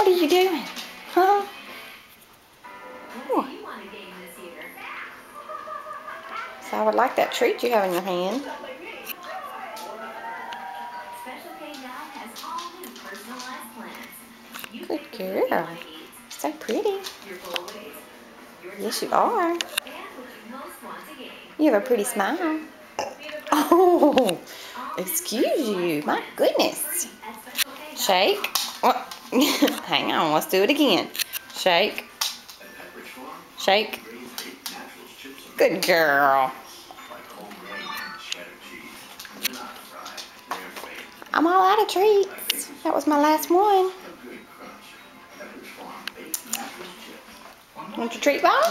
What are you doing? Huh? What do you want to game this year? So I would like that treat you have in your hand. Special K now has all new personalized plans. Good girl. want to eat, So pretty. your goal weight, your Yes, you are. you most want to gain. You have a pretty smile. Oh, excuse you. My goodness. At Special K now, Shake. Hang on, let's do it again. Shake. Shake. Good girl. I'm all out of treats. That was my last one. Want your treat ball?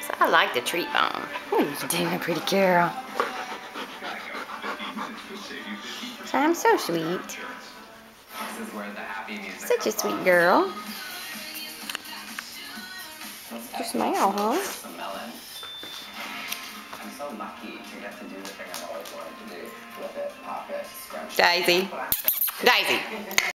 So I like the treat bone. What are pretty girl? So I'm so sweet. Such a sweet girl. Your smile, huh? I'm so lucky to get to do the thing I've always wanted to do it. Pop it, scrunch. Daisy. Daisy.